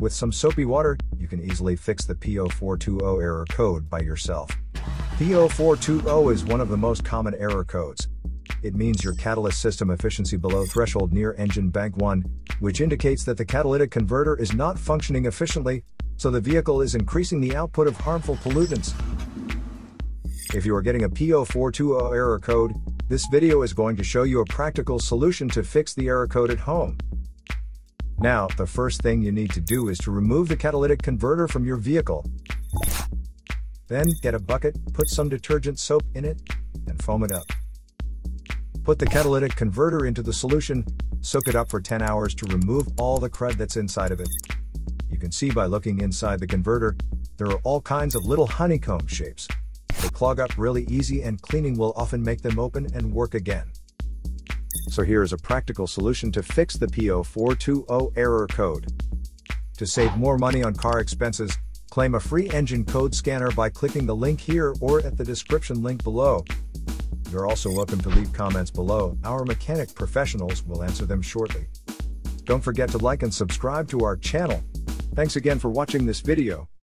With some soapy water, you can easily fix the P0420 error code by yourself. P0420 is one of the most common error codes. It means your catalyst system efficiency below threshold near engine bank 1, which indicates that the catalytic converter is not functioning efficiently, so the vehicle is increasing the output of harmful pollutants. If you are getting a P0420 error code, this video is going to show you a practical solution to fix the error code at home. Now, the first thing you need to do is to remove the catalytic converter from your vehicle. Then, get a bucket, put some detergent soap in it, and foam it up. Put the catalytic converter into the solution, soak it up for 10 hours to remove all the crud that's inside of it. You can see by looking inside the converter, there are all kinds of little honeycomb shapes. They clog up really easy and cleaning will often make them open and work again. So here is a practical solution to fix the P0420 error code. To save more money on car expenses, claim a free engine code scanner by clicking the link here or at the description link below. You're also welcome to leave comments below, our mechanic professionals will answer them shortly. Don't forget to like and subscribe to our channel. Thanks again for watching this video.